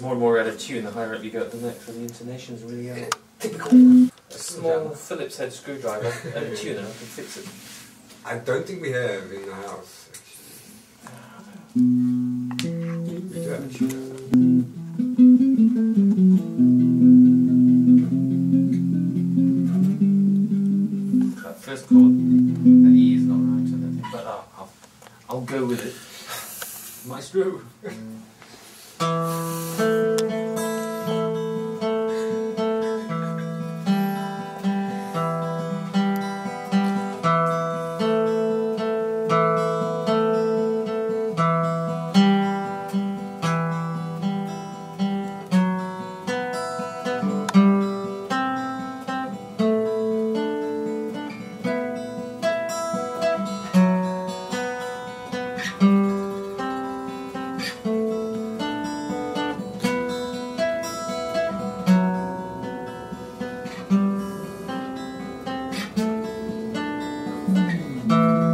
gets more and more out of tune the higher up you go at the neck, so the intonation's really out. Typical. A small Phillips head screwdriver and a tuner, I can fix it. I don't think we have in the house. actually. We do have a tuner. That first chord, the E is not right, I don't think, but uh, I'll, I'll go with it. Maestro. Thank you.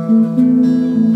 Mm-hmm.